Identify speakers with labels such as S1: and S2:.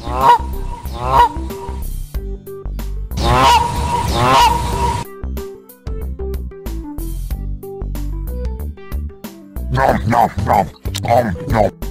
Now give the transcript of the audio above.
S1: Nom nom nom. Nom nom.